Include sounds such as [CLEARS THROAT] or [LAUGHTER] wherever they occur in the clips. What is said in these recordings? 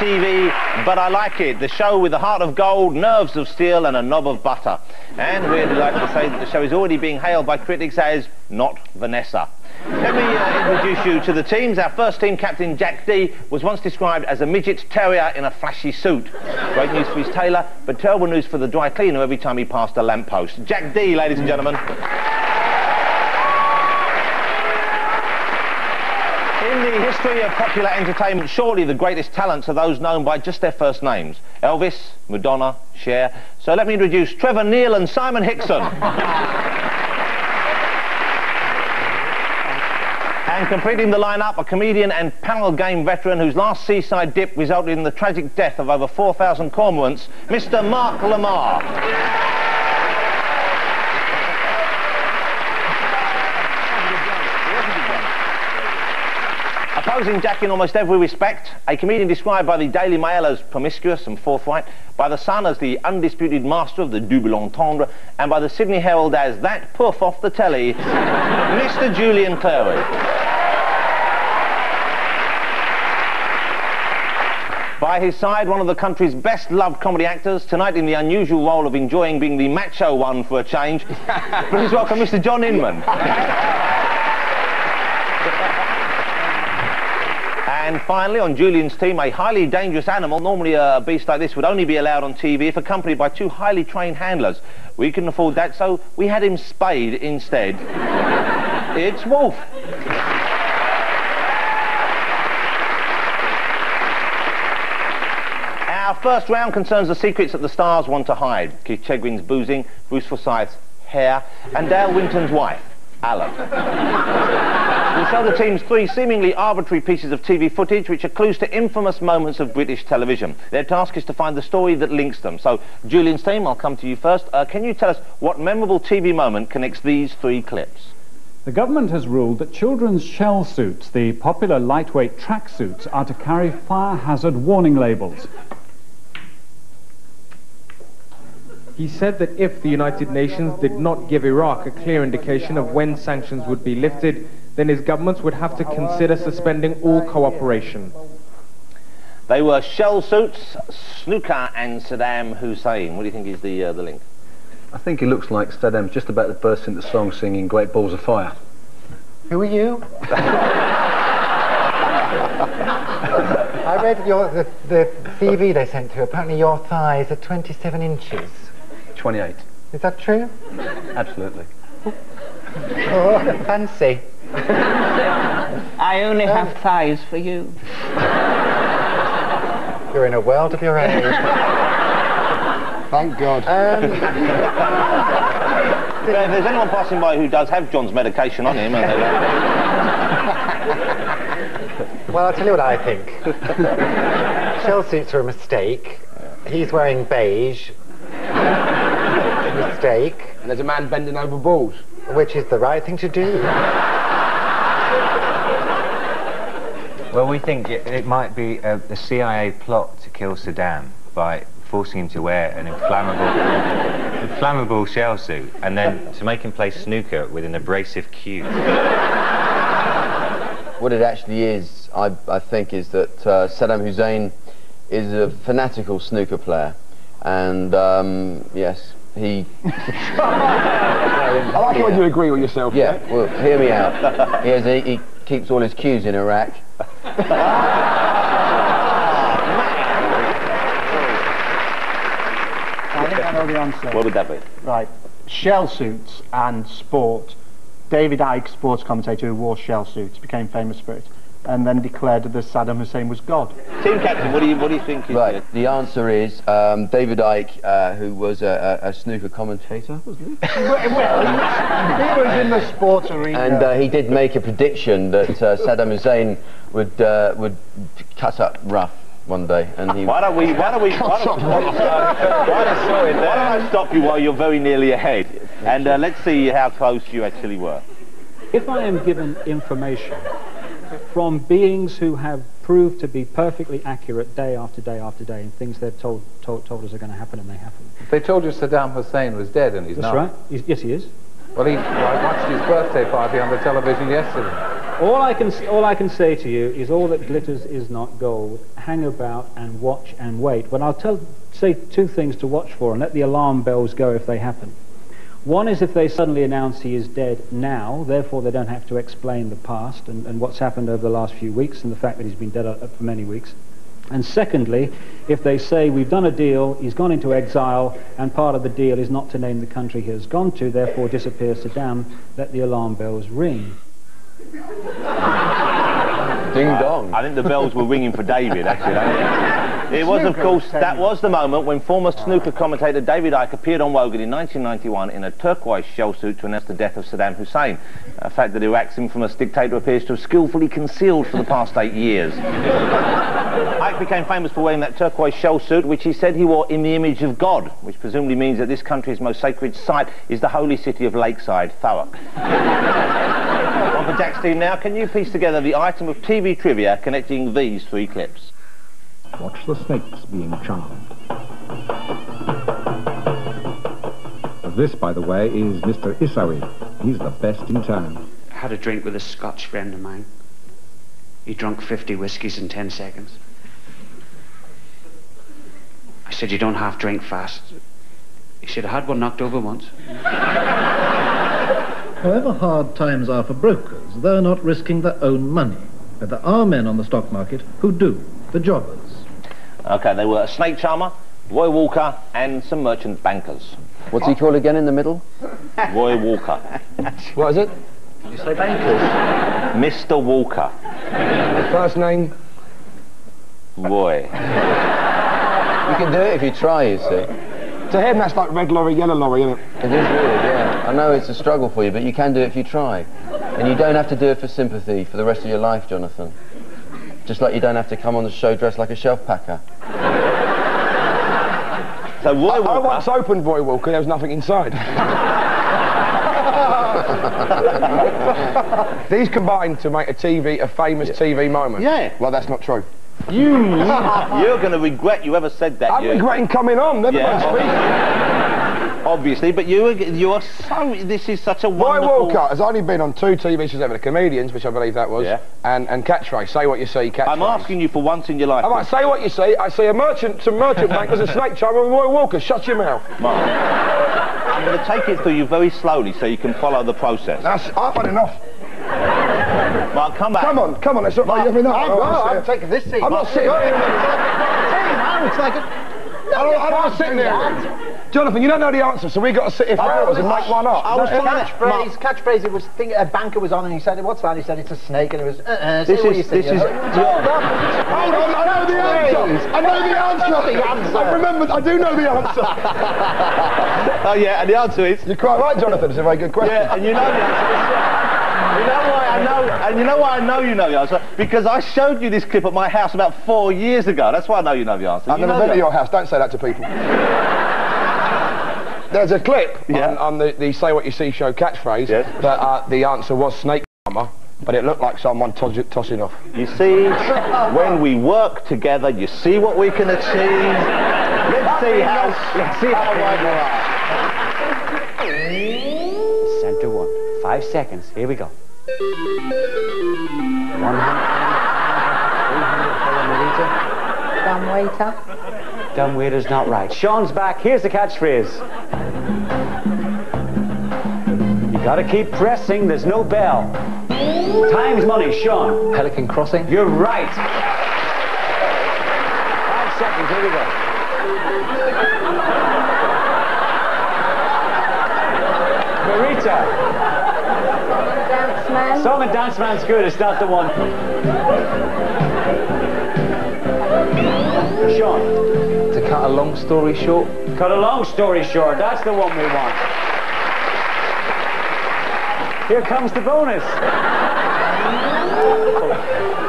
TV, but I like it. The show with the heart of gold, nerves of steel, and a knob of butter. And we're delighted to say that the show is already being hailed by critics as not Vanessa. Let me uh, introduce you to the teams. Our first team captain, Jack Dee, was once described as a midget terrier in a flashy suit. Great news for his tailor, but terrible news for the dry cleaner every time he passed a lamppost. Jack Dee, ladies and gentlemen. In the history of popular entertainment, surely the greatest talents are those known by just their first names. Elvis, Madonna, Cher. So let me introduce Trevor Neal and Simon Hickson. and completing the lineup, a comedian and panel game veteran whose last seaside dip resulted in the tragic death of over 4,000 cormorants, Mr. Mark Lamarr. Opposing Jack in almost every respect, a comedian described by the Daily Mail as promiscuous and forthright, by the Sun as the undisputed master of the double entendre, and by the Sydney Herald as that puff off the telly, [LAUGHS] Mr. Julian Clary. By his side, one of the country's best-loved comedy actors, tonight in the unusual role of enjoying being the macho one for a change. [LAUGHS] Please welcome Mr. John Inman. And finally, on Julian's team, a highly dangerous animal. Normally a beast like this would only be allowed on TV if accompanied by two highly trained handlers. We couldn't afford that, so we had him spayed instead. [LAUGHS] it's Wolf. Our first round concerns the secrets that the stars want to hide. Keith Chegwin's boozing, Bruce Forsyth's hair, and Dale Winton's wife, Alan. [LAUGHS] we'll show the teams three seemingly arbitrary pieces of TV footage which are clues to infamous moments of British television. Their task is to find the story that links them. So, Julian's team, I'll come to you first. Uh, can you tell us what memorable TV moment connects these three clips? The government has ruled that children's shell suits, the popular lightweight tracksuits, are to carry fire hazard warning labels. He said that if the United Nations did not give Iraq a clear indication of when sanctions would be lifted, then his governments would have to consider suspending all cooperation. They were shell suits, snooker and Saddam Hussein. What do you think is the, uh, the link? I think he looks like Saddam just about to burst into song singing Great Balls of Fire. Who are you? [LAUGHS] I read your, the, the CV they sent through. Apparently your thighs are 27 inches. 28. Is that true? Absolutely. Oh, fancy. I only have thighs for you. You're in a world of your own. Thank God. Um, [LAUGHS] if there's anyone passing by who does have John's medication on him, well, I'll tell you what I think. Shell suits are a mistake. He's wearing beige. mistake. And there's a man bending over balls. Which is the right thing to do. Well, we think it, it might be a, a, CIA plot to kill Saddam by forcing him to wear an inflammable, inflammable shell suit and then to make him play snooker with an abrasive cue. What it actually is, I, I think, is that uh, Saddam Hussein is a fanatical snooker player. And, um, yes, he... [LAUGHS] I like it when you agree with yourself. Yeah, well, hear me out. He, has a, he keeps all his cues in a rack. [LAUGHS] I think I know the answer. What would that be? Right. Shell suits and sport. David Icke, sports commentator who wore shell suits, became famous for it, and then declared that Saddam Hussein was God. Team captain, what do you what do you think? right. It? The answer is um, David Icke, uh, who was a, a, a, snooker commentator, wasn't he? [LAUGHS] well, he was in the sports arena. And uh, he did make a prediction that uh, Saddam Hussein would uh, would cut up rough one day, and he. Why don't we? Why don't we? Why don't, [LAUGHS] why don't, why don't, why don't I stop you while you're very nearly ahead, and uh, let's see how close you actually were. If I am given information from beings who have proved to be perfectly accurate day after day after day in things they've told, told, told us are going to happen and they happen. They told you Saddam Hussein was dead and he's That's not. That's right. He's, yes, he is. Well, he, I watched his birthday party on the television yesterday. All I can all I can say to you is all that glitters is not gold. Hang about and watch and wait. But I'll tell say two things to watch for and let the alarm bells go if they happen. One is if they suddenly announce he is dead now, therefore they don't have to explain the past and, and what's happened over the last few weeks and the fact that he's been dead uh, for many weeks. And secondly, if they say we've done a deal, he's gone into exile, and part of the deal is not to name the country he has gone to, therefore disappears Saddam, let the alarm bells ring. Ding dong. I think the bells were ringing for David, actually. It was, of course, that was the moment when former snooker commentator David Icke appeared on Wogan in 1991 in a turquoise shell suit to announce the death of Saddam Hussein, a fact that Iraq's infamous dictator appears to have skillfully concealed for the past eight years. [LAUGHS] Icke became famous for wearing that turquoise shell suit, which he said he wore in the image of God, which presumably means that this country's most sacred site is the holy city of Lakeside, Thurrock. [LAUGHS] On for Jack's team now. Can you piece together the item of TV trivia connecting these three clips? Watch the snakes being charmed. This, by the way, is Mr. Issawi. He's the best in town. I had a drink with a Scotch friend of mine. He drunk 50 whiskies in 10 seconds. I said, you don't half drink fast. He said, I had one knocked over once. [LAUGHS] However hard times are for brokers, they're not risking their own money. But there are men on the stock market who do, the jobbers. Okay, they were a snake charmer, Roy Walker, and some merchant bankers. What's he called again in the middle? [LAUGHS] Roy Walker. What is it? Did you say bankers? Mr. Walker. First name? Roy. You can do it if you try, you see. To him, that's like red lorry, yellow lorry, isn't it? It is really, yeah. I know it's a struggle for you, but you can do it if you try. And you don't have to do it for sympathy for the rest of your life, Jonathan. Just like you don't have to come on the show dressed like a shelf packer. So Roy I, I Walker. once opened Roy Walker, there was nothing inside. [LAUGHS] These combined to make a TV, a famous TV moment. Yeah. Well, that's not true. You, [LAUGHS] you're going to regret you ever said that. I'm you. regretting coming on, never Yeah. mind speaking. [LAUGHS] Obviously, but you, are- you are so. This is such a wonderful. Roy. Walker has only been on two TV shows ever, The Comedians, which I believe that was, Yeah. and, and Catchphrase, Say What You See, Catchphrase. I'm asking you for once in your life. All right, say what you see. I see a merchant, some merchant bankers, a snake charmer, and Roy Walker. Shut your mouth. Mark, I'm going to take it through you very slowly so you can follow the process. That's, I've had enough. Mark, come back. Come on, come on, it's not like every night. I'm, Oh, I'm, I'm taking this seat. I'm not sitting now it's like a... I don't, I don't sit there. Jonathan, you don't know the answer, so we got to sit here for hours and make one up. I was Is trying that to it? catchphrase. Catchphrase. It was thing. A banker was on, and he said, "What's that?" He said, "It's a snake," and it was. Uh, uh, This say what is- this is- you know. Hold on. Hold on, I know the answer. I know the answer. the answer. I remembered, I do know the answer. [LAUGHS] Oh yeah, and the answer is. You're quite right, Jonathan. It's a very good question. Yeah, and you know the answer. [LAUGHS] You know why I know, and you know why I know you know the answer? Because I showed you this clip at my house about four years ago. That's why I know you know the answer. I've never been to your house. Don't say that to people. [LAUGHS] There's a clip Yeah. on, on the, the Say What You See show catchphrase Yes. that uh, the answer was snake charmer, but it looked like someone toss tossing off. You see, when we work together, you see what we can achieve. Let's see how. Let's see how wide we are. Center one. Five seconds. Here we go. 100, 300 Dumb waiter. Dumb waiter's not right. Sean's back. Here's the catchphrase. You gotta keep pressing. There's no bell. Time's money, Sean. Pelican Crossing. You're right. Five seconds. Here we go. Man. Song and Dance Man's good. It's not the one. Sean. To cut a long story short, Cut a long story short, that's the one we want. Here comes the bonus. [LAUGHS]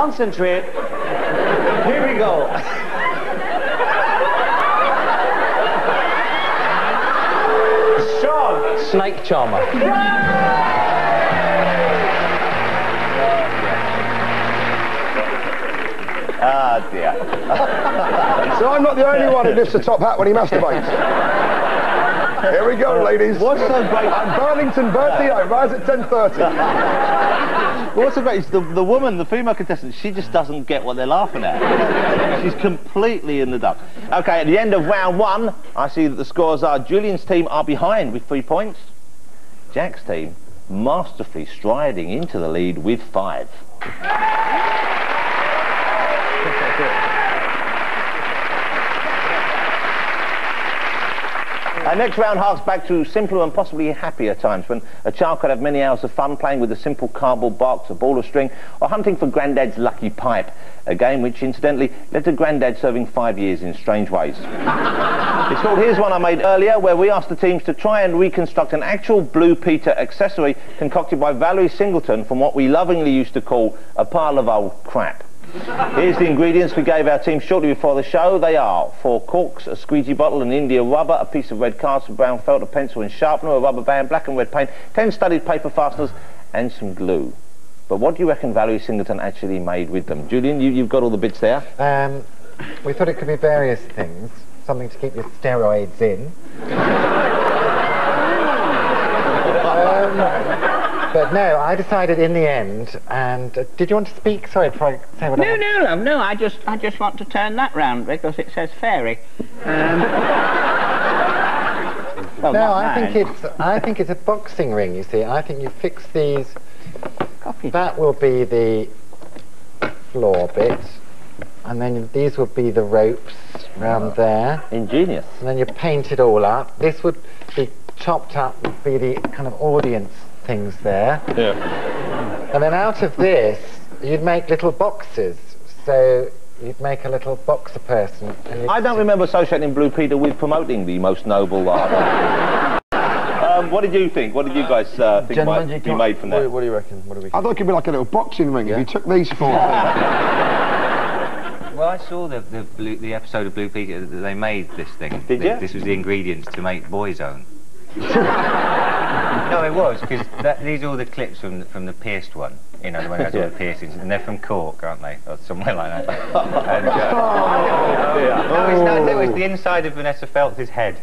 Concentrate. Here we go. Sean. Snake charmer. Ah, oh, dear. [LAUGHS] so I'm not the only one who lifts a top hat when he masturbates. Here we go, uh, ladies. What's so great? I'm Burlington Bertie. I rise at 10.30. What's so great is the, the woman, the female contestant, she just doesn't get what they're laughing at. She's completely in the dark. Okay, at the end of round one, I see that the scores are Julian's team are behind with three points. Jack's team masterfully striding into the lead with five. Our next round harks back to simpler and possibly happier times when a child could have many hours of fun playing with a simple cardboard box, a ball of string, or hunting for Grandad's lucky pipe, a game which incidentally led to Grandad serving five years in strange ways. [LAUGHS] it's called Here's One I Made Earlier, where we asked the teams to try and reconstruct an actual Blue Peter accessory concocted by Valerie Singleton from what we lovingly used to call a pile of old crap. Here's the ingredients we gave our team shortly before the show. They are four corks, a squeegee bottle, an India rubber, a piece of red cardstock, brown felt, a pencil and sharpener, a rubber band, black and red paint, ten studded paper fasteners, and some glue. But what do you reckon Valerie Singleton actually made with them? Julian, you, you've got all the bits there. Um, we thought it could be various things. Something to keep your steroids in. um, but no, I decided in the end, and uh, did you want to speak? Sorry, before I say what no, I No, no, no, I just, I just want to turn that round because it says fairy. Um, [LAUGHS] well, no, I think it's, I think it's a boxing ring. You see, I think you fix these. Copy. That will be the floor bit, and then these would be the ropes round there. Ingenious. And then you paint it all up. This would be chopped up, would be the kind of audience things there. Yeah. And then out of this, you'd make little boxes. So you'd make a little boxer person. I don't remember associating Blue Peter with promoting the most noble art. um, what did you think? What did you guys uh, think Gentlemen, might you be made from that? what do you reckon? What do we? I thought it could be like a little boxing ring if you took these four Well, I saw the the, blue, the episode of Blue Peter that they made this thing. Did Th- ya? This was the ingredients to make Boyzone. [LAUGHS] no, it was because these are all the clips from the, from the pierced one. You know, the one that has all the piercings, and they're from Cork, aren't they, or somewhere like that. and, uh, no, it's, no, no, it's the inside of Vanessa Feltz's head.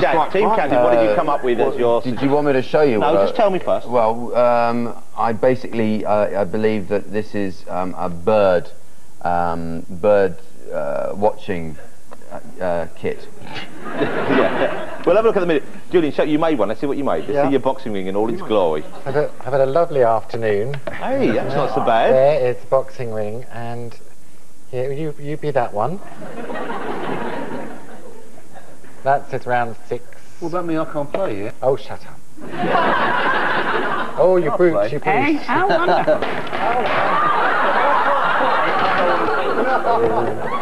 Jack, team captain, what did you come up with as your... Did you want me to show you? No, what I- just tell me first. Well, um, I basically uh, I believe that this is um, a bird um, bird uh, watching uh, uh, kit. [LAUGHS] yeah. Well, have a look at the minute. Julian, show, you made one. Let's see what you made. Let's Yeah. see your boxing ring in all its glory. I've had, I've had a lovely afternoon. Hey, that's not so bad. There is the boxing ring, and here, you, you be that one. That's at round six. What about me? I can't play here. Oh, shut up. oh, you brute, you brute. Hey, how wonderful. [LAUGHS] [LAUGHS]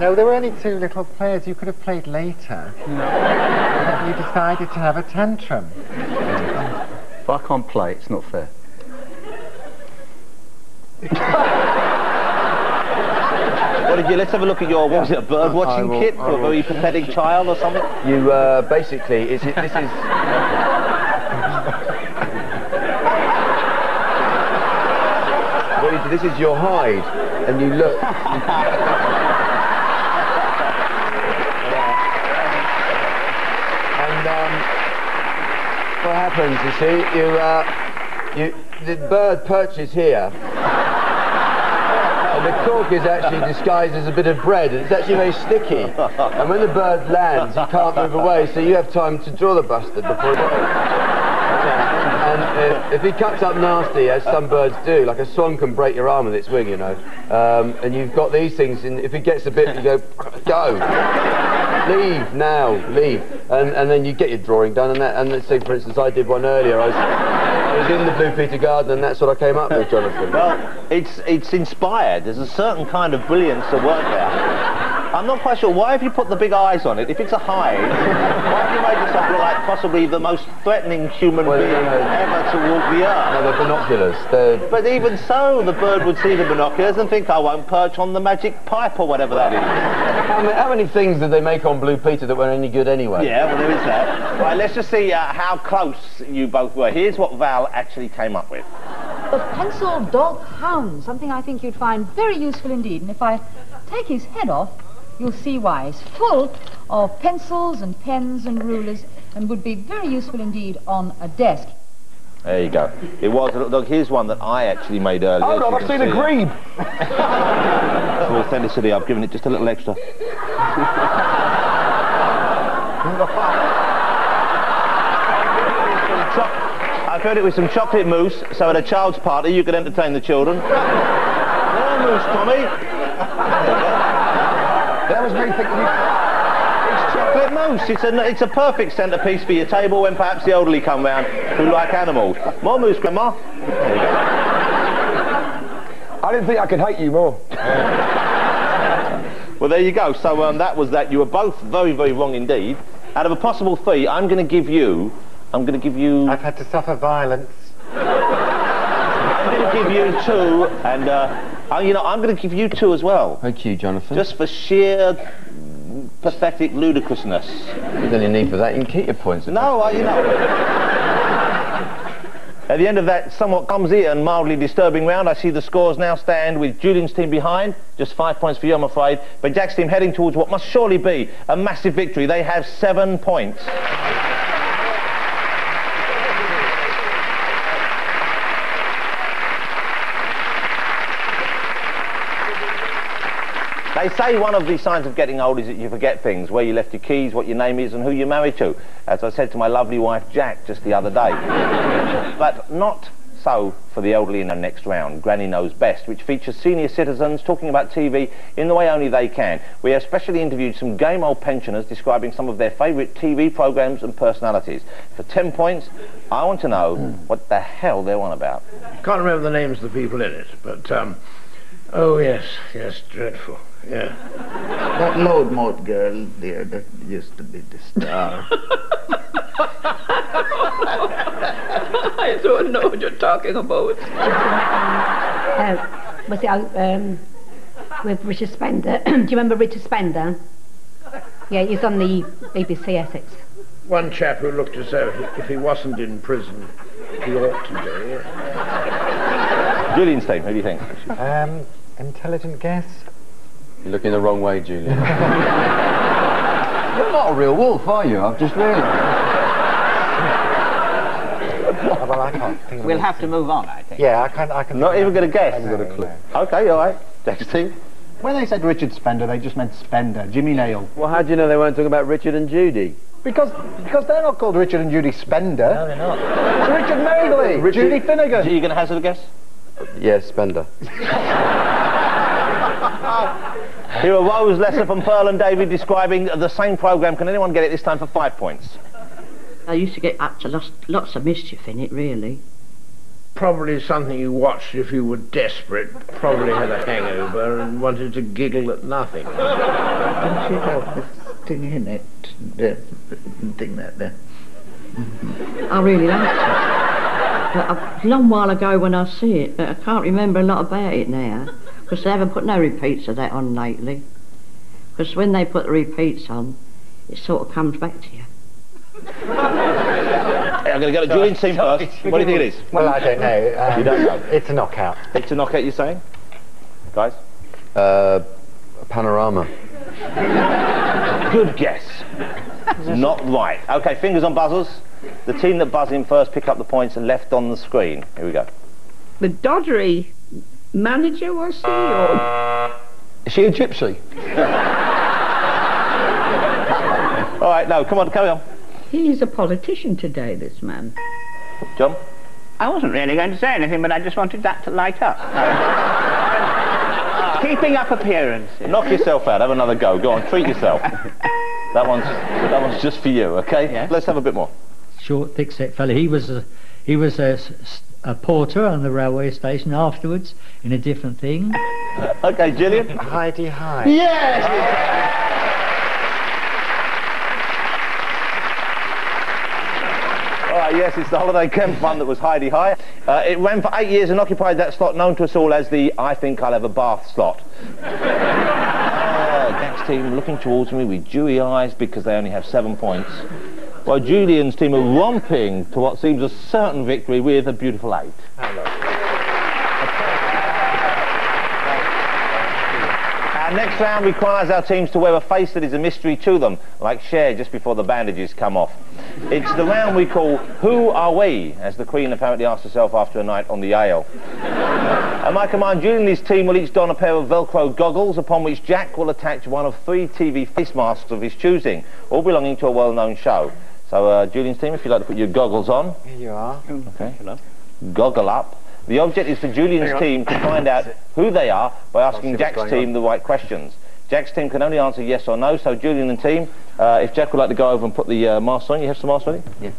No, there were only two little players. You could have played later. But you decided to have a tantrum. If I can't play, it's not fair. What did you... Let's have a look at your... What was it, a bird I watching will- kit I for a very pathetic child or something? You uh, basically it's, it, this is. [LAUGHS] What you do- this is your hide, and you look. [LAUGHS] and um, what happens? You see, you uh, you the bird perches here. And the cork is actually disguised as a bit of bread, it's actually very sticky. And when the bird lands, he can't move away, so you have time to draw the bastard before it And uh, if he cuts up nasty, as some birds do, like a swan can break your arm with its wing, you know, um, and you've got these things, and if it gets a bit, you go, go, leave now, leave, and and then you get your drawing done, and that, and let's say, for instance, I did one earlier. I was, I was in the Blue Peter Garden, and that's what I came up with, Jonathan. Well, it's it's inspired. There's a certain kind of brilliance at work there. I'm not quite sure. Why have you put the big eyes on it? If it's a hive, [LAUGHS] why have you made yourself look like possibly the most threatening human Well, being no, no. ever to walk the earth? No, they're binoculars. They're But even so, the bird would see the binoculars and think, I won't perch on the magic pipe or whatever that is. How many, how many things did they make on Blue Peter that weren't any good anyway? Yeah, well, there is that. Right, let's just see uh, how close you both were. Here's what Val actually came up with. The pencil dog hound, something I think you'd find very useful indeed. And if I take his head off, you'll see why. It's full of pencils and pens and rulers and would be very useful indeed on a desk. There you go. It was. Look, here's one that I actually made earlier. Hold as on, I've can seen a see. grebe. For authenticity, I've given it just a little extra. [LAUGHS] I filled it with some chocolate mousse, so at a child's party you could entertain the children. [LAUGHS] More mousse, Tommy. [LAUGHS] That was me thinking you... It's chocolate mousse. It's a, it's a perfect centrepiece for your table when perhaps the elderly come round who like animals. More mousse, Grandma. I didn't think I could hate you more. Well, there you go. So um, that was that. You were both very, very wrong indeed. Out of a possible three, I'm going to give you. I'm going to give you. I've had to suffer violence. I'm going to give you two, and uh, uh, you know, I'm going to give you two as well, Thank you, Jonathan. just for sheer pathetic ludicrousness. There's any need for that. You can keep your points. No, uh, you know. At the end of that somewhat clumsy and mildly disturbing round, I see the scores now stand with Julian's team behind, just five points for you, I'm afraid, but Jack's team heading towards what must surely be a massive victory. They have seven points. They say one of the signs of getting old is that you forget things, where you left your keys, what your name is, and who you're married to. As I said to my lovely wife Jack just the other day. [LAUGHS] but not so for the elderly in the next round, Granny Knows Best, which features senior citizens talking about TV in the way only they can. We have specially interviewed some game old pensioners describing some of their favourite TV programmes and personalities. For 10 points, I want to know what the hell they're on about. Can't remember the names of the people in it, but um, oh yes, yes, dreadful. Yeah. That load mode girl there that used to be the star. [LAUGHS] I don't know what you're talking about. [LAUGHS] Uh, was it um, with Richard Spender? [CLEARS THROAT] Do you remember Richard Spender? Yeah, he's on the BBC Essex. One chap who looked as though he, if he wasn't in prison, he ought to be. Yeah. Julian's team, who do you think? Um, intelligent guess? You're looking the wrong way, Julian. [LAUGHS] You're not a real wolf, are you? I've just realised. Well, I can't think We'll have to move on, I think. Yeah, I can't. I can. Not think even going to guess. I haven't got a clue. Okay, all right. Jack's team. When they said Richard Spender, they just meant Spender, Jimmy Nail. Well, how do you know they weren't talking about Richard and Judy? Because because they're not called Richard and Judy Spender. No, they're not. It's Richard Madeley, Richard- Judy Finnegan. Are you going to hazard a guess? Yes, Spender. [LAUGHS] Here are Rose, Lesser from Pearl and David describing the same programme. Can anyone get it this time for five points? I used to get up to lots, lots of mischief in it, really. Probably something you watched if you were desperate, probably had a hangover and wanted to giggle at nothing. Didn't she have this thing in it? The thing that there. I really liked it. But a long while ago when I see it, but I can't remember a lot about it now. Because they haven't put no repeats of that on lately. Because when they put the repeats on, it sort of comes back to you. I'm going to go to Julian's team first. What do you think it is? Well, I don't know. Um, You don't know? It's a knockout. It's a knockout, you're saying? Guys? Uh, panorama. Good guess. [LAUGHS] Not right. Okay, fingers on buzzers. The team that buzz in first pick up the points and left on the screen. Here we go. The doddery manager, was he? Or... Is she a gypsy? [LAUGHS] All right, no, come on, carry on. He's a politician today, this man. John? I wasn't really going to say anything, but I just wanted that to light up. [LAUGHS] Keeping up appearances. Knock yourself out. Have another go. Go on, treat yourself. That one's, that one's just for you, okay? Yeah. Let's have a bit more. Short, thick-set fella. He was a, he was a, a porter on the railway station afterwards in a different thing. [LAUGHS] okay, Gillian. Hi-de-Hi. Yes! Yeah. yes, it's the Holiday Camp one that was Hi-de-Hi. Uh, it ran for eight years and occupied that slot known to us all as the I think I'll have a bath slot. [LAUGHS] uh, Jack's team looking towards me with dewy eyes because they only have seven points. While Julian's team are romping to what seems a certain victory with a beautiful eight. Our next round requires our teams to wear a face that is a mystery to them, like Cher just before the bandages come off. It's the round we call Who Are We, as the Queen apparently asked herself after a night on the ale. At my command, Julian and his team will each don a pair of Velcro goggles, upon which Jack will attach one of three TV face masks of his choosing, all belonging to a well-known show. So, uh, Julian's team, if you'd like to put your goggles on. Here you are. Okay. Hello. Goggle up. The object is for Julian's team to find out who they are by asking Jack's team on. the right questions. Jack's team can only answer yes or no, so Julian and team, uh, if Jack would like to go over and put the uh, mask on, you have some mask ready? Yeah.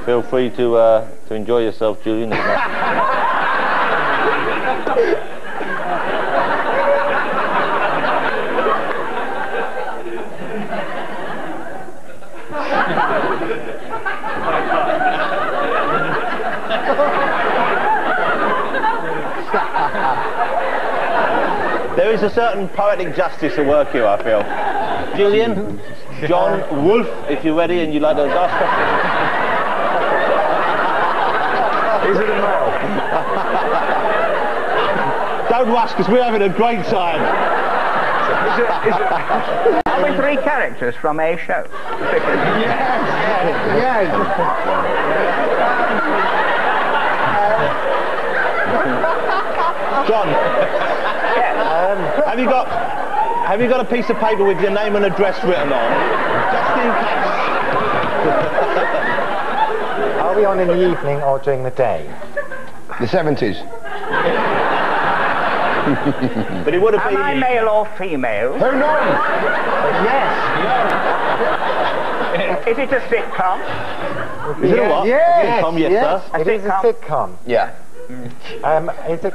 [LAUGHS] Feel free to uh, to enjoy yourself, Julian. [LAUGHS] There is a certain poetic justice at work here, I feel. Julian, John Wolf, if you're ready and you'd like to ask questions. Is it a male? Don't rush, because we're having a great time. Are we three characters from a show? yes! Yes! John, have you got have you got a piece of paper with your name and address written on, just in case? [LAUGHS] Are we on in the evening or during the day? The 70s. but it would have Am been. I male or female? Who knows? Yes. Is it a sitcom? Is it a what? Yes, Sitcom, yes, yes. sir. It is a sitcom. Yeah. Um, is it...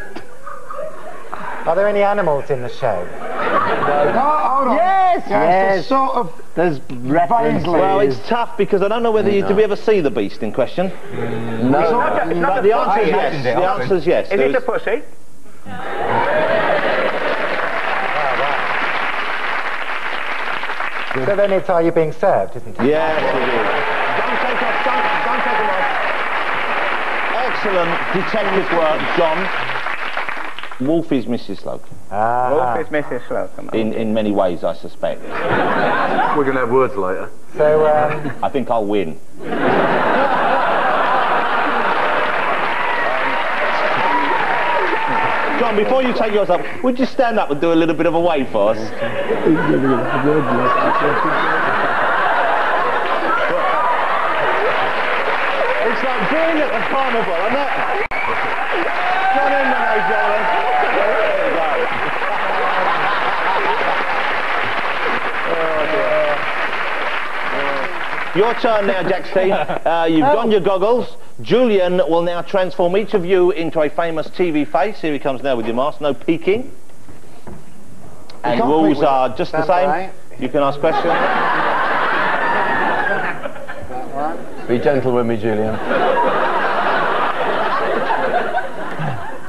Are there any animals in the show? No, hold on. Yes, Yes. yes. Sort of. There's Vaguely. Well, it's tough because I don't know whether you did we ever see the beast in question. Mm, it's not a, it's not But a the answer is yes. The answer is yes. Is There it a pussy? So then it's Are You Being Served, isn't it? Yes, it is. Don't take off. Don't, don't take off. Excellent detective work, John. Wolf is Mrs. Slocombe. Ah. Wolf is Mrs. Slocombe. In in many ways, I suspect. [LAUGHS] We're going to have words later. So, um, I think I'll win. [LAUGHS] John, before you take yours up, would you stand up and do a little bit of a wave for us? It's like being at the carnival, isn't it? John Inman, ladies and gentlemen. There you go. Your turn now, Jack's [LAUGHS] team. Uh, you've donned your goggles. Julian will now transform each of you into a famous TV face. Here he comes now with your mask. No peeking. And rules are just the Stand same. You can ask questions. [LAUGHS] Be gentle with me, Julian.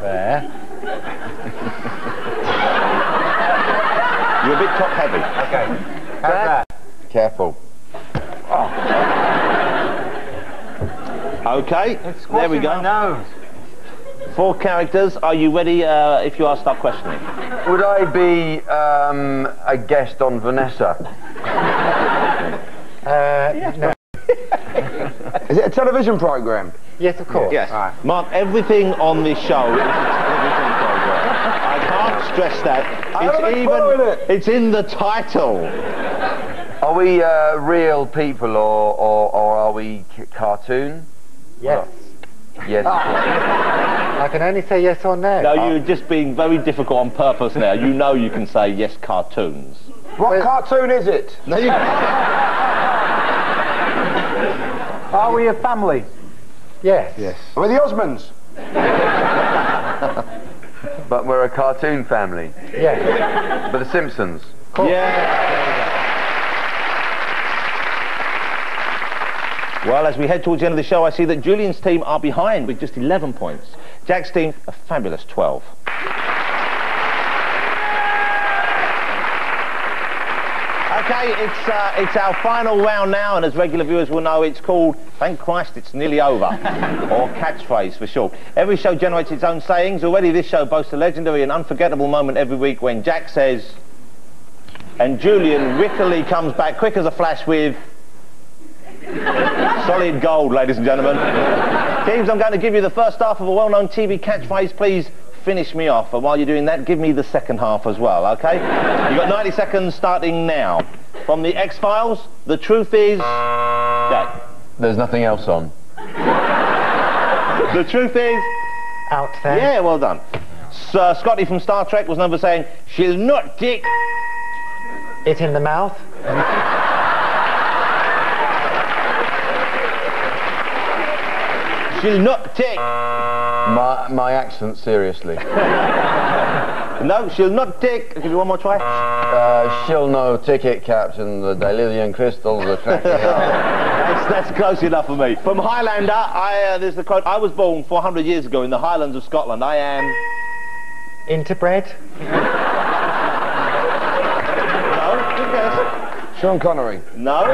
there. You're a bit top heavy. Okay. How's that? Careful. Okay, there we go. nose. Four characters. Are you ready uh, if you are start questioning? Would I be um, a guest on Vanessa? [LAUGHS] Uh, no. [LAUGHS] Is it a television programme? Yes, of course. Yes. Mark, everything on this show is a television program. I can't stress that. It's haven't even. it. It's in the title. Are we uh, real people or, or, or are we c- cartoon? Yes. Yes. I can only say yes or no. No, you're just being very difficult on purpose now. You know you can say yes, cartoons. What cartoon is it? No, you. Are we a family? Yes. Yes. Are we the Osmonds? [LAUGHS] But we're a cartoon family. Yes. But the Simpsons. Well, as we head towards the end of the show, I see that Julian's team are behind with just 11 points. Jack's team, a fabulous 12. Okay, it's, uh, it's our final round now, and as regular viewers will know, it's called Thank Christ It's Nearly Over, [LAUGHS] or catchphrase for short. Every show generates its own sayings. Already this show boasts a legendary and unforgettable moment every week when Jack says, and Julian wittily comes back quick as a flash with solid gold, ladies and gentlemen. Teams, I'm going to give you the first half of a well-known TV catchphrase. Please finish me off. And while you're doing that, give me the second half as well, okay? You've got 90 seconds starting now. From the X-Files, the truth is... That... There's nothing else on. the truth is... Out there. Yeah, well done. Sir Scotty from Star Trek was number saying, she'll not take... It in the mouth. She'll not take... My, my accent, seriously. [LAUGHS] no, she'll not take... I'll give you one more try. Uh, she'll no ticket, Captain. The Dilithium crystals are cracking [LAUGHS] that's, that's close enough for me. From Highlander, I, uh, there's the quote, I was born 400 years ago in the Highlands of Scotland. I am... Interbred? no, good. Sean Connery. No.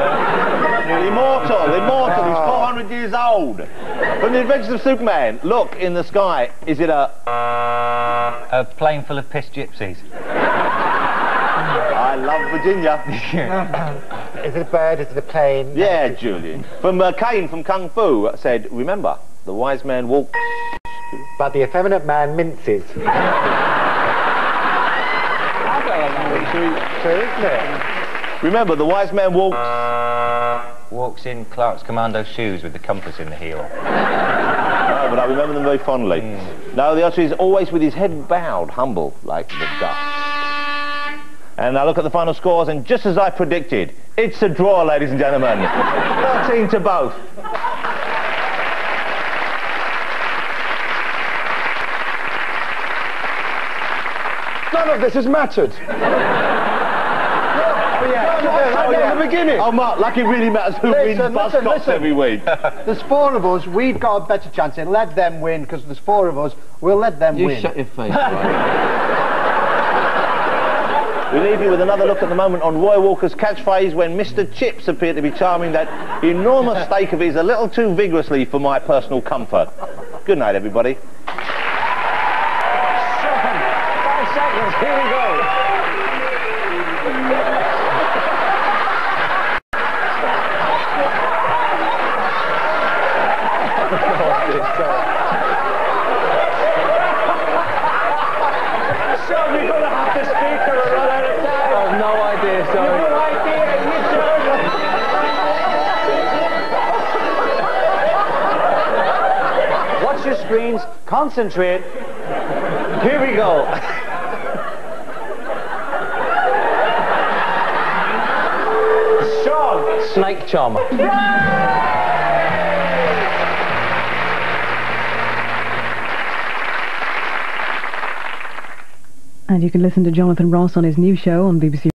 immortal, immortal. He's 400 years old. From the Adventures of Superman, look in the sky. Is it a... A plane full of piss gypsies. I love Virginia. [LAUGHS] Is it a bird? Is it a plane? Yeah, Julian. From uh, Caine from Kung Fu said, remember, the wise man walks... But the effeminate man minces. [LAUGHS] True, isn't it? Remember, the wise man walks... Walks in Clark's commando shoes with the compass in the heel. no, but I remember them very fondly. Mm. No, the answer is always with his head bowed, humble, like the dust. And I look at the final scores, and just as I predicted, it's a draw, ladies and gentlemen. [LAUGHS] 13 to both. None of this has mattered. [LAUGHS] Oh, yeah. Oh, yeah. the beginning. Oh, Mark, like it really matters who Listen, wins listen, Buzzcocks listen. every week. [LAUGHS] There's four of us. We've got a better chance. here. Let them win because there's four of us. We'll let them You win. shut your face. [LAUGHS] We leave you with another look at the moment on Roy Walker's catchphrase when Mr. Chips appeared to be charming that enormous [LAUGHS] steak of his a little too vigorously for my personal comfort. Good night, everybody. Five seconds, here we go. Sean, you're going to have to speak or we'll run out of time. I have no idea, sorry. No idea, you Watch your screens, concentrate. Here we go. Sean. Snake charmer. And you can listen to Jonathan Ross on his new show on BBC